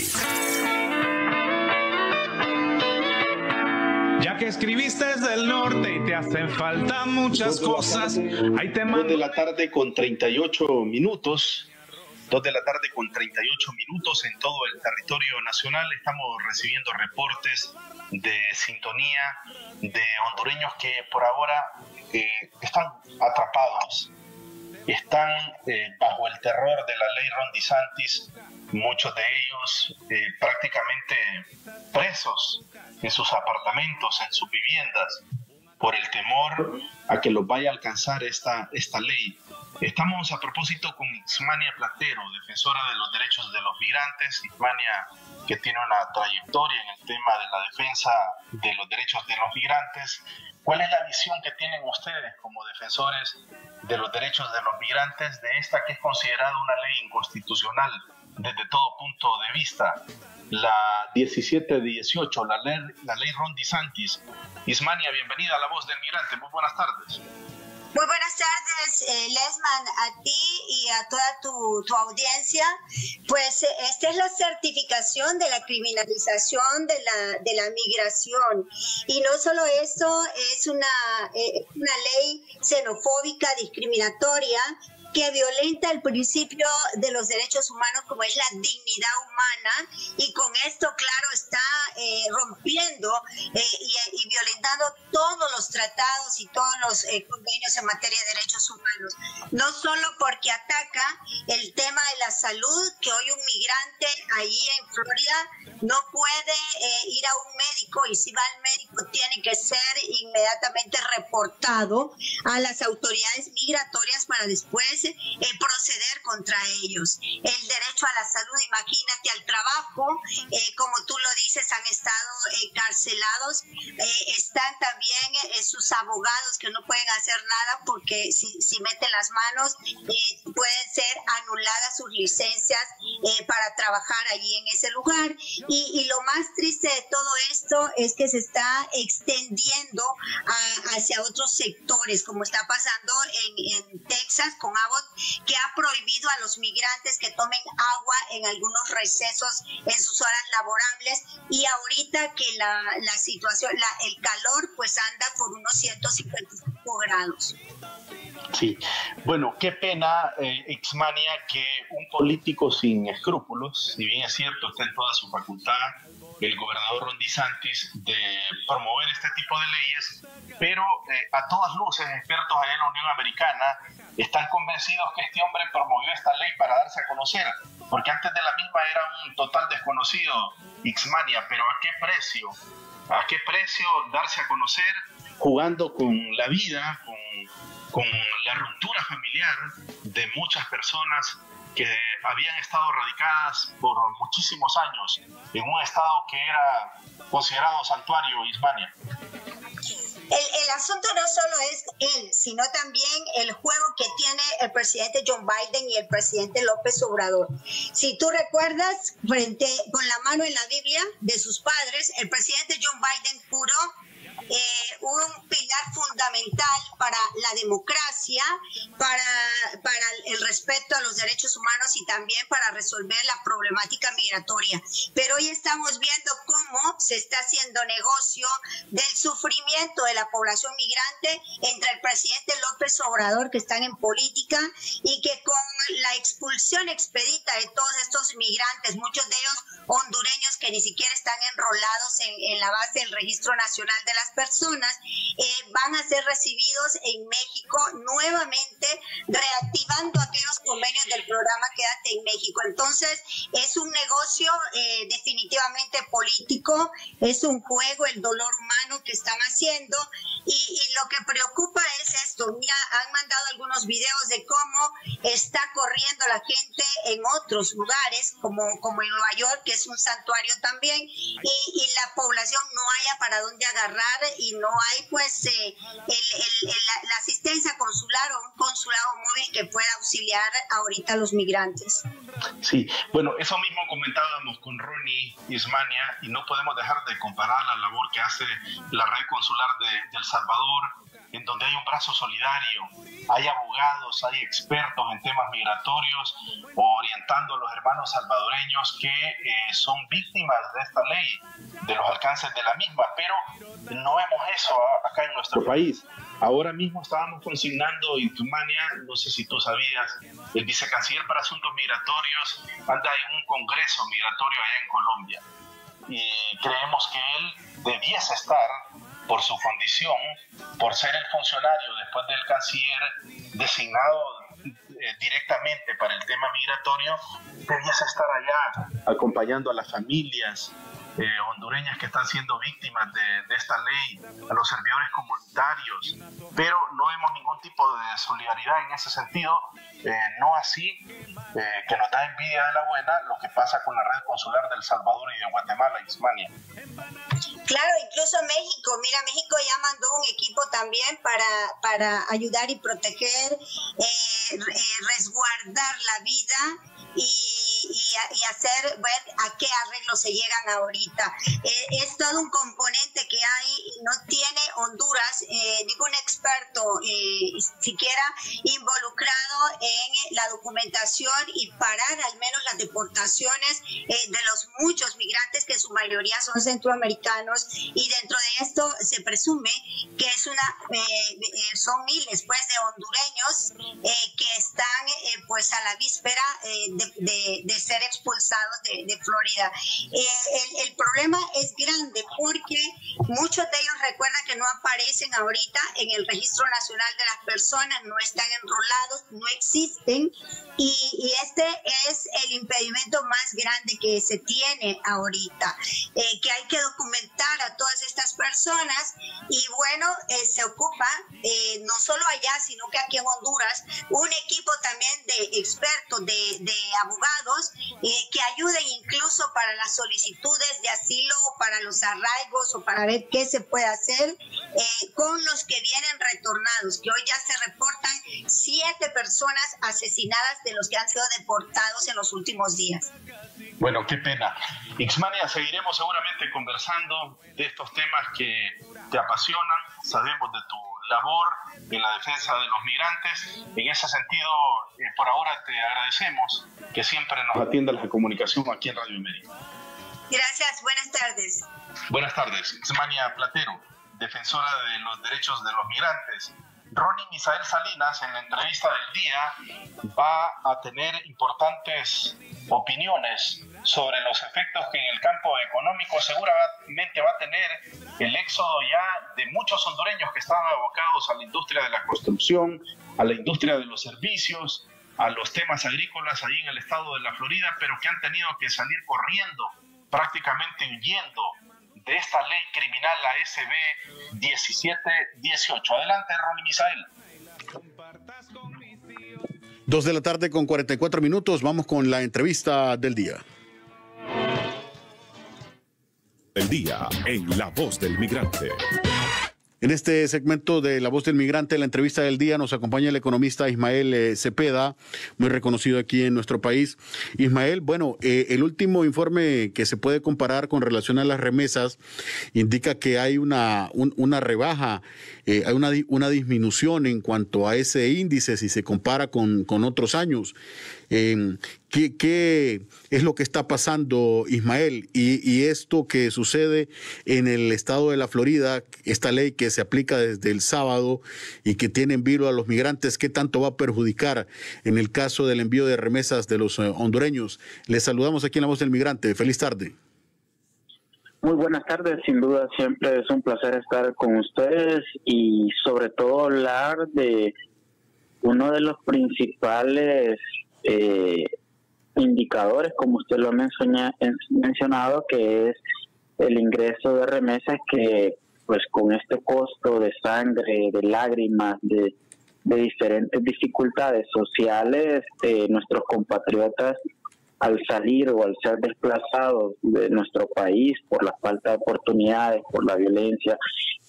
Ya que escribiste desde el norte y te hacen falta muchas cosas, ahí te mando...
de la tarde con 38 minutos. 2 de la tarde con 38 minutos en todo el territorio nacional. Estamos recibiendo reportes de sintonía de hondureños que por ahora eh, están atrapados, están eh, bajo el terror de la ley Ron DeSantis, muchos de ellos eh, prácticamente presos en sus apartamentos, en sus viviendas, por el temor a que los vaya a alcanzar esta, esta ley. Estamos a propósito con Ismania Platero, defensora de los derechos de los migrantes. Ismania, que tiene una trayectoria en el tema de la defensa de los derechos de los migrantes. ¿Cuál es la visión que tienen ustedes como defensores de los derechos de los migrantes de esta que es considerada una ley inconstitucional desde todo punto de vista? La 1718, la ley, la ley Ron DeSantis. Ismania, bienvenida a La Voz del Migrante. Muy buenas tardes.
Muy buenas tardes, eh, Lesman, a ti y a toda tu, tu audiencia. Pues eh, esta es la certificación de la criminalización de la, de la migración. Y no solo eso, es una, eh, una ley xenofóbica, discriminatoria, que violenta el principio de los derechos humanos como es la dignidad humana y con esto, claro, está eh, rompiendo eh, y, violentando todos los tratados y todos los eh, convenios en materia de derechos humanos. No solo porque ataca el tema de la salud, que hoy un migrante ahí en Florida no puede ir a un médico y si va al médico tiene que ser inmediatamente reportado a las autoridades migratorias para después eh, proceder contra ellos. El derecho a la salud, imagínate, al trabajo, eh, como tú lo dices, han estado encarcelados. Eh, están también sus abogados que no pueden hacer nada porque si, si meten las manos pueden ser anuladas sus licencias para trabajar allí en ese lugar. Y, y, lo más triste de todo esto es que se está extendiendo a, hacia otros sectores, como está pasando en, en Texas con Abbott que ha prohibido a los migrantes que tomen agua en algunos recesos en sus horas laborables y ahorita que la, la situación, la, el calor pues anda por unos 155 grados.
Sí, bueno, qué pena, eh, Exmania, que un político sin escrúpulos, si bien es cierto, está en toda su facultad, el gobernador Ron DeSantis, de promover este tipo de leyes, pero eh, a todas luces, expertos allá en la Unión Americana están convencidos que este hombre promovió esta ley para darse a conocer, porque antes de la misma era un total desconocido, Ixmania, pero ¿a qué precio? ¿A qué precio darse a conocer jugando con la vida, con, con la ruptura familiar de muchas personas que habían estado radicadas por muchísimos años en un estado que era considerado santuario Ismania.
El, asunto no solo es él, sino también el juego que tiene el presidente John Biden y el presidente López Obrador. Si tú recuerdas, frente con la mano en la Biblia de sus padres, el presidente John Biden juró eh, un pilar fundamental para la democracia, para, para el respeto a los derechos humanos y también para resolver la problemática migratoria. Pero hoy estamos viendo cómo se está haciendo negocio del sufrimiento de la población migrante entre el presidente López Obrador, que están en política, y que con la expulsión expedita de todos estos migrantes, muchos de ellos hondureños que ni siquiera están enrolados en, la base del Registro Nacional de las Personas, eh, van a ser recibidos en México nuevamente, reactivando aquellos convenios del programa Quédate en México. Entonces, es un negocio eh, definitivamente político, es un juego, el dolor humano que están haciendo, y, y lo que preocupa es esto. Mira, han mandado algunos videos de cómo está corriendo la gente en otros lugares, como, como en Nueva York, que es un santuario también, y, la población no haya para dónde agarrar y no hay pues eh, el, la, asistencia consular o un consulado móvil que pueda auxiliar ahorita a los migrantes.
Sí, bueno, eso mismo comentábamos con Ronnie Ismania y no podemos dejar de comparar la labor que hace la red consular de, El Salvador en donde hay un brazo solidario, hay abogados, hay expertos en temas migratorios, orientando a los hermanos salvadoreños que eh, son víctimas de esta ley, de los alcances de la misma, pero no vemos eso acá en nuestro país. Ahora mismo estábamos consignando en Tumania, no sé si tú sabías, el vicecanciller para asuntos migratorios anda en un congreso migratorio allá en Colombia. Y creemos que él debiese estar por su condición, por ser el funcionario después del canciller designado eh, directamente para el tema migratorio, debiese estar allá acompañando a las familias eh, hondureñas que están siendo víctimas de, esta ley, a los servidores comunitarios, pero no vemos ningún tipo de solidaridad en ese sentido, eh, no así que nos da envidia de la buena lo que pasa con la red consular del Salvador y de Guatemala, Ismania.
Claro, incluso México, mira, México ya mandó un equipo también para, para ayudar y proteger, eh, eh, resguardar la vida y, y, hacer ver a qué arreglos se llegan ahorita. Eh, es todo un componente que hay no tiene Honduras eh, ningún experto eh, siquiera involucrado en la documentación y parar al menos las deportaciones de los muchos migrantes que en su mayoría son centroamericanos y dentro de esto se presume que es una son miles pues de hondureños que están pues a la víspera de, ser expulsados de, Florida. Eh, problema es grande porque muchos de ellos recuerdan que no aparecen ahorita en el Registro Nacional de las Personas, no están enrolados, no existen. Y, y este es el impedimento más grande que se tiene ahorita, eh, que hay que documentar a todas estas personas. Y bueno, eh, se ocupa no solo allá, sino que aquí en Honduras, un equipo también de expertos, de, de abogados eh, que ayuden incluso para las solicitudes de asilo para los arraigos o para ver qué se puede hacer eh, con los que vienen retornados, que hoy ya se reportan siete personas asesinadas de los que han sido deportados en los últimos días.
Bueno, qué pena. Ixmania, seguiremos seguramente conversando de estos temas que te apasionan, sabemos de tu labor en la defensa de los migrantes. En ese sentido, eh, por ahora te agradecemos que siempre nos atienda la comunicación aquí en Radio América.
Gracias, buenas tardes.
Buenas tardes. Xmania Platero, defensora de los derechos de los migrantes. Ronnie Misael Salinas en la entrevista del día va a tener importantes opiniones sobre los efectos que en el campo económico seguramente va a tener el éxodo ya de muchos hondureños que estaban abocados a la industria de la construcción, a la industria de los servicios, a los temas agrícolas ahí en el estado de la Florida, pero que han tenido que salir corriendo, prácticamente huyendo de esta ley criminal, la SB 1718. Adelante, Ronnie Misael.
Dos de la tarde con 44 minutos, vamos con la entrevista del día.
El día en La Voz del Migrante.
En este segmento de La Voz del Migrante, la entrevista del día, nos acompaña el economista Ismael eh, Cepeda, muy reconocido aquí en nuestro país. Ismael, bueno, eh, el último informe que se puede comparar con relación a las remesas indica que hay una, una rebaja, eh, hay una, una disminución en cuanto a ese índice si se compara con, con otros años. Em, ¿qué, es lo que está pasando, Ismael? Y, esto que sucede en el estado de la Florida, esta ley que se aplica desde el sábado y que tiene envío a los migrantes, ¿qué tanto va a perjudicar en el caso del envío de remesas de los eh, hondureños? Les saludamos aquí en La Voz del Migrante. Feliz tarde.
Muy buenas tardes, sin duda siempre es un placer estar con ustedes y sobre todo hablar de uno de los principales eh, indicadores, como usted lo ha mencionado, que es el ingreso de remesas que pues con este costo de sangre, de lágrimas, de, diferentes dificultades sociales, eh, nuestros compatriotas al salir o al ser desplazados de nuestro país por la falta de oportunidades, por la violencia,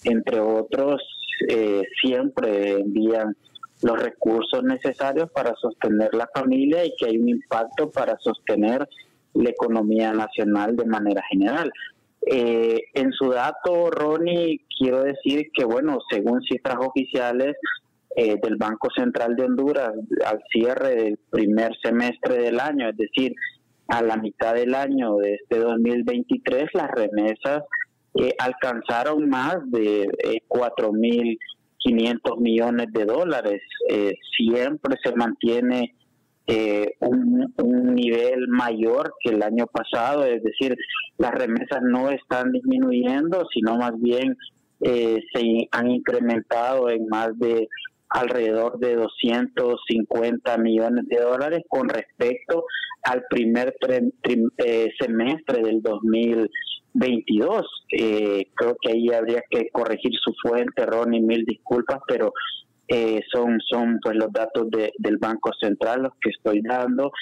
entre otros, eh, siempre envían los recursos necesarios para sostener la familia y que hay un impacto para sostener la economía nacional de manera general. Eh, en su dato, Ronnie, quiero decir que, bueno, según cifras oficiales eh, del Banco Central de Honduras, al cierre del primer semestre del año, es decir, a la mitad del año de este 2023, las remesas eh, alcanzaron más de eh, 4 mil 500 millones de dólares. Eh, siempre se mantiene eh, un, nivel mayor que el año pasado, es decir, las remesas no están disminuyendo, sino más bien eh, se han incrementado en más de alrededor de 250 millones de dólares con respecto al primer semestre del 2000 22. Eh, creo que ahí habría que corregir su fuente, Ronnie, mil disculpas, pero eh, son, son pues los datos del Banco Central los que estoy dando.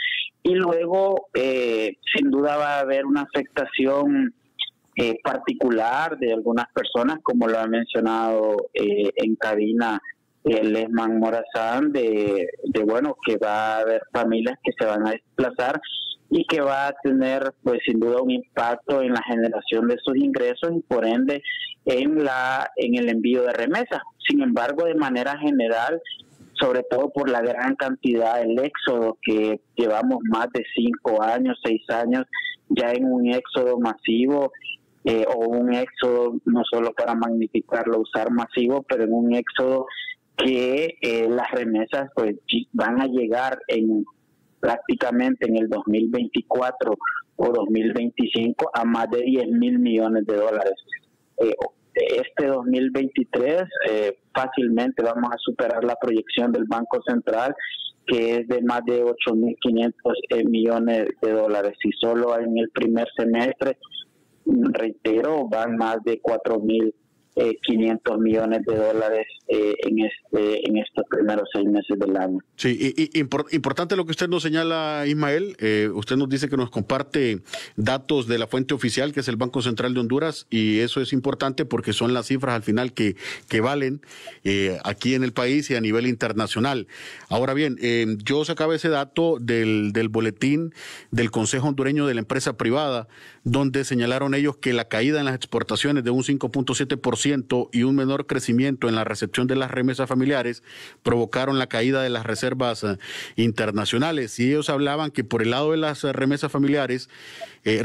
Y luego, eh, sin duda va a haber una afectación particular de algunas personas, como lo ha mencionado en cabina el Lesman Morazán, de, de bueno, que va a haber familias que se van a desplazar y que va a tener pues sin duda un impacto en la generación de sus ingresos y por ende en la en el envío de remesas. Sin embargo, de manera general, sobre todo por la gran cantidad del éxodo que llevamos más de cinco años, seis años ya en un éxodo masivo eh, o un éxodo no solo para magnificarlo, usar masivo, pero en un éxodo que eh, las remesas pues van a llegar en prácticamente en el 2024 o 2025 a más de 10 mil millones de dólares. Eh, este 2023 eh, fácilmente vamos a superar la proyección del Banco Central que es de más de 8.500 eh, millones de dólares y solo en el primer semestre, reitero, van más de 4.000 500 eh, millones de dólares eh, en este en estos primeros seis meses del año.
Sí, y, importante lo que usted nos señala, Ismael. Eh, usted nos dice que nos comparte datos de la fuente oficial, que es el Banco Central de Honduras, y eso es importante porque son las cifras al final que, que valen aquí en el país y a nivel internacional. Ahora bien, yo sacaba ese dato del, del boletín del Consejo Hondureño de la Empresa Privada, donde señalaron ellos que la caída en las exportaciones de un 5.7% y un menor crecimiento en la recepción de las remesas familiares provocaron la caída de las reservas eh, internacionales. Y ellos hablaban que por el lado de las eh, remesas familiares eh,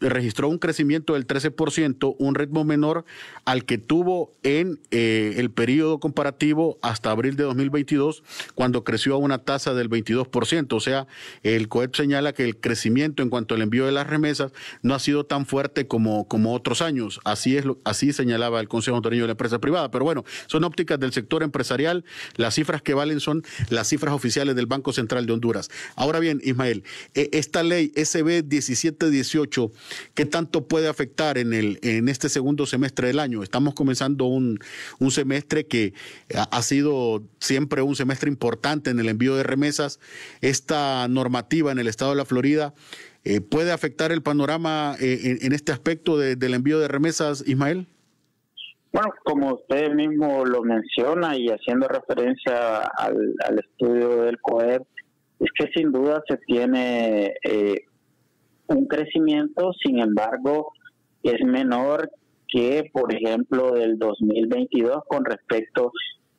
registró un crecimiento del 13%, un ritmo menor al que tuvo en el periodo comparativo hasta abril de 2022, cuando creció a una tasa del 22%. O sea, el COEP señala que el crecimiento en cuanto al envío de las remesas no ha sido tan fuerte como, como otros años. Así, es lo, así señalaba el Consejo Hondureño de la Empresa Privada. Pero bueno, son ópticas del sector empresarial. Las cifras que valen son las cifras oficiales del Banco Central de Honduras. Ahora bien, Ismael, e, esta ley SB 1718, ¿qué tanto puede afectar en, el, en este segundo semestre del año? Estamos comenzando un, un semestre que ha sido siempre un semestre importante en el envío de remesas. Esta normativa en el estado de la Florida eh, puede afectar el panorama eh, en, este aspecto del envío de remesas, Ismael?
Bueno, como usted mismo lo menciona y haciendo referencia al, estudio del COEP, es que sin duda se tiene eh, un crecimiento, sin embargo, es menor que, por ejemplo, del 2022 con respecto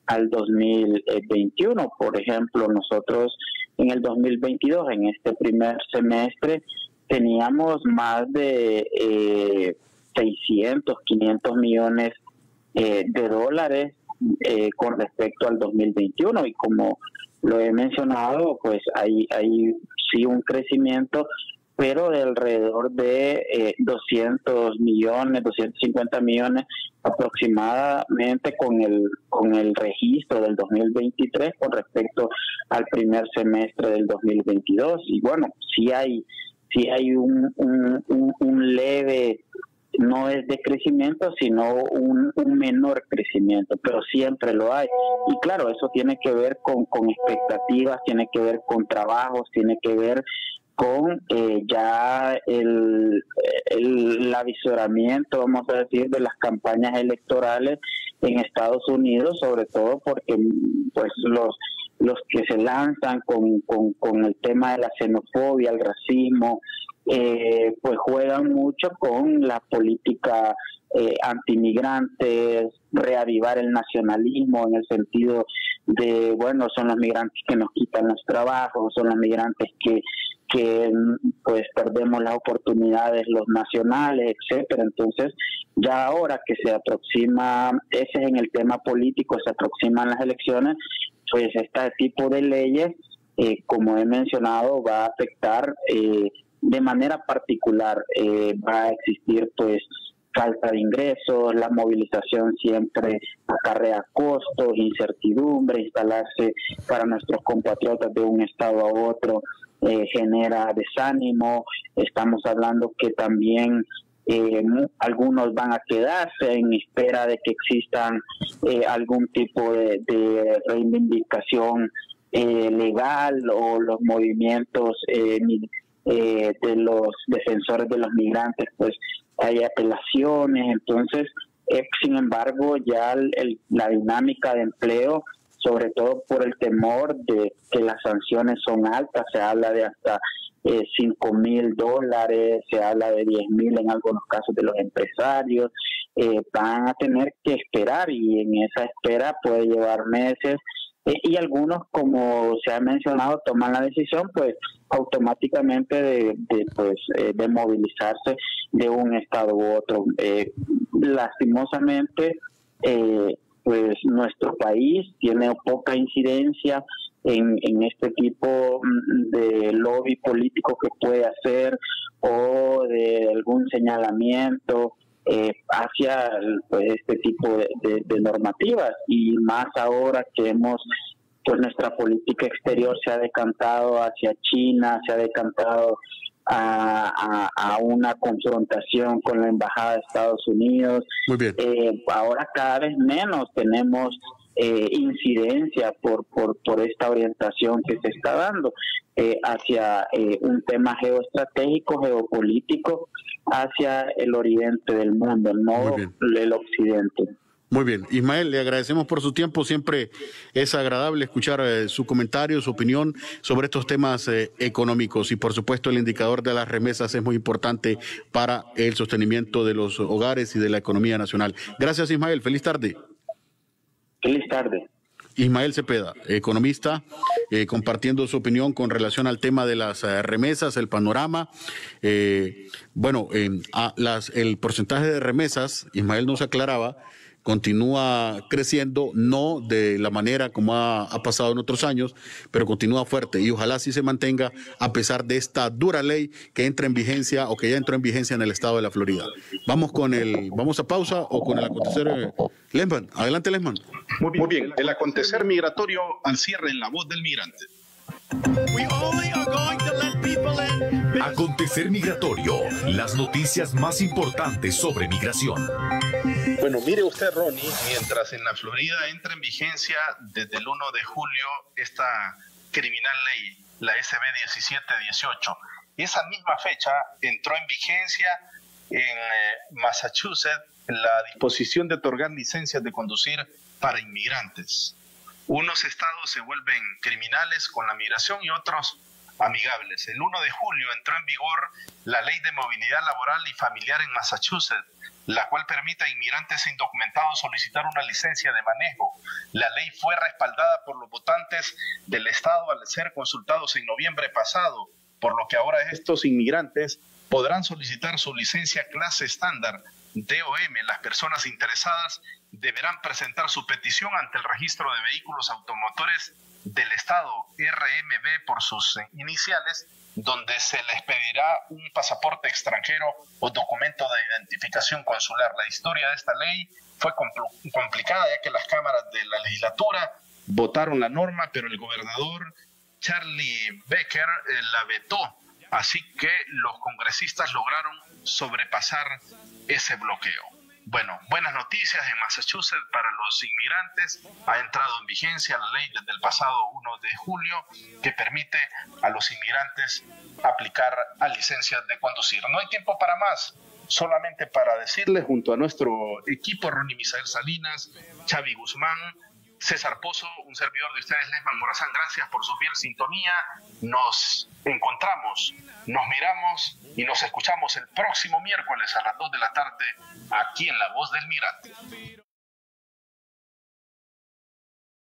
al 2021. Por ejemplo, nosotros en el 2022, en este primer semestre, teníamos más de eh, 600, 500 millones eh, de dólares eh, con respecto al 2021 y como lo he mencionado, pues hay, hay sí un crecimiento, pero de alrededor de 200 eh, millones, 250 millones aproximadamente con el con el registro del 2023 con respecto al primer semestre del 2022 y bueno, sí hay sí hay un, un leve no es de crecimiento, sino un, menor crecimiento, pero siempre lo hay. Y claro, eso tiene que ver con, con expectativas, tiene que ver con trabajos, tiene que ver con eh, ya el, el, avisoramiento, vamos a decir, de las campañas electorales en Estados Unidos, sobre todo porque pues los los que se lanzan con, con, con el tema de la xenofobia, el racismo, eh, pues juegan mucho con la política eh, antimigrantes, reavivar el nacionalismo en el sentido de, bueno, son los migrantes que nos quitan los trabajos, son los migrantes que, que pues perdemos las oportunidades los nacionales, etcétera. Entonces, ya ahora que se aproxima, ese es en el tema político, se aproximan las elecciones, pues este tipo de leyes, eh, como he mencionado, va a afectar eh, de manera particular eh, va a existir pues falta de ingresos, la movilización siempre acarrea costos, incertidumbre, instalarse para nuestros compatriotas de un estado a otro eh, genera desánimo, estamos hablando que también eh, algunos van a quedarse en espera de que existan algún tipo de, de reivindicación legal o los movimientos eh, de los defensores de los migrantes, pues hay apelaciones, entonces, eh, sin embargo, ya la dinámica de empleo, sobre todo por el temor de que las sanciones son altas, se habla de hasta eh, 5 mil dólares, se habla de 10 mil en algunos casos de los empresarios, eh, van a tener que esperar y en esa espera puede llevar meses eh, y algunos, como se ha mencionado, toman la decisión, pues automáticamente de, pues eh, de movilizarse de un estado u otro. Eh, lastimosamente, pues nuestro país tiene poca incidencia en, en este tipo mm, de lobby político que puede hacer o de algún señalamiento eh, hacia pues, este tipo de, normativas y más ahora que hemos pues nuestra política exterior se ha decantado hacia China, se ha decantado a, una confrontación con la embajada de Estados Unidos.
Muy bien.
Eh, ahora cada vez menos tenemos eh, incidencia por, por, por esta orientación que se está dando eh, hacia eh, un tema geoestratégico, geopolítico, hacia el oriente del mundo, no el occidente.
Muy bien, Ismael, le agradecemos por su tiempo. Siempre es agradable escuchar su comentario, su opinión sobre estos temas económicos y por supuesto el indicador de las remesas es muy importante para el sostenimiento de los hogares y de la economía nacional. Gracias, Ismael. Feliz tarde.
Tarde.
Ismael Cepeda, economista, eh, compartiendo su opinión con relación al tema de las eh, remesas, el panorama. Eh, bueno, a las, el porcentaje de remesas, Ismael nos aclaraba, continúa creciendo, no de la manera como ha, pasado en otros años, pero continúa fuerte y ojalá sí se mantenga a pesar de esta dura ley que entra en vigencia o que ya entró en vigencia en el estado de la Florida. Vamos con el, vamos a pausa o con el acontecer. Eh, Lesman, adelante Lesman.
Muy bien, el acontecer migratorio al cierre en la voz del migrante.
Acontecer migratorio, las noticias más importantes sobre migración.
Bueno, mire usted, Ronnie, mientras en la Florida entra en vigencia desde el 1 de julio esta criminal ley, la SB 1718, esa misma fecha entró en vigencia en eh, Massachusetts la disposición de otorgar licencias de conducir para inmigrantes. Unos estados se vuelven criminales con la migración y otros amigables. El 1 de julio entró en vigor la Ley de Movilidad Laboral y Familiar en Massachusetts, la cual permite a inmigrantes indocumentados solicitar una licencia de manejo. La ley fue respaldada por los votantes del Estado al ser consultados en noviembre pasado, por lo que ahora estos inmigrantes podrán solicitar su licencia clase estándar DOM. Las personas interesadas deberán presentar su petición ante el registro de vehículos automotores del Estado, RMB por sus iniciales, donde se les pedirá un pasaporte extranjero o documento de identificación consular. La historia de esta ley fue complicada ya que las cámaras de la legislatura votaron la norma, pero el gobernador Charlie Becker eh, la vetó. Así que los congresistas lograron sobrepasar ese bloqueo. Bueno, buenas noticias en Massachusetts para los inmigrantes. Ha entrado en vigencia la ley desde el pasado 1 de julio que permite a los inmigrantes aplicar a licencias de conducir. No hay tiempo para más, solamente para decirles junto a nuestro equipo, Ronnie Misael Salinas, Xavi Guzmán, César Pozo, un servidor de ustedes, Lesman Morazán, gracias por su fiel sintonía. Nos encontramos, nos miramos y nos escuchamos el próximo miércoles a las 2 de la tarde aquí en La Voz del Migrante.